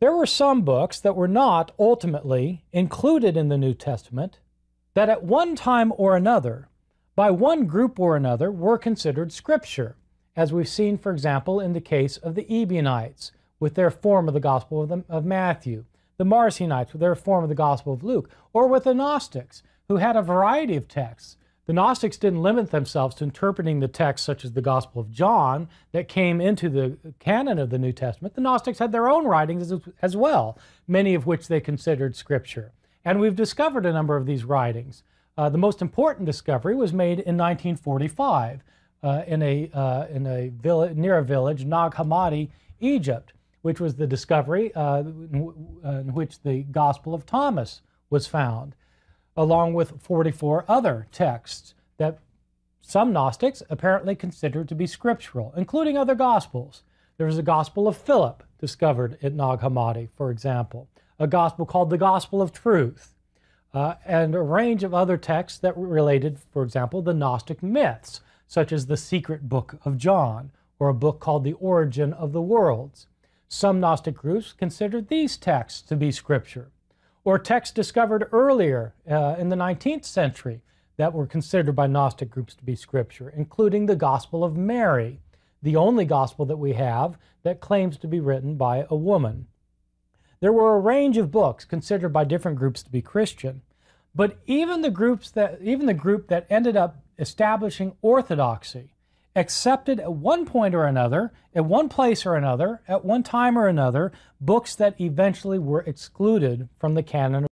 There were some books that were not ultimately included in the New Testament that at one time or another, by one group or another, were considered scripture, as we've seen, for example, in the case of the Ebionites with their form of the Gospel of, the, of Matthew, the Marcionites with their form of the Gospel of Luke, or with the Gnostics, who had a variety of texts the Gnostics didn't limit themselves to interpreting the texts such as the Gospel of John that came into the canon of the New Testament. The Gnostics had their own writings as, well, many of which they considered scripture. And we've discovered a number of these writings. Uh, the most important discovery was made in 1945 uh, in a, uh, in a village, near a village, Nag Hammadi, Egypt, which was the discovery uh, in, in which the Gospel of Thomas was found along with 44 other texts that some Gnostics apparently considered to be scriptural, including other Gospels. There was a Gospel of Philip discovered at Nag Hammadi, for example, a Gospel called the Gospel of Truth, uh, and a range of other texts that related, for example, the Gnostic myths, such as the Secret Book of John, or a book called The Origin of the Worlds. Some Gnostic groups considered these texts to be scripture or texts discovered earlier uh, in the 19th century that were considered by Gnostic groups to be scripture, including the Gospel of Mary, the only gospel that we have that claims to be written by a woman. There were a range of books considered by different groups to be Christian, but even the groups that even the group that ended up establishing orthodoxy accepted at one point or another, at one place or another, at one time or another, books that eventually were excluded from the canon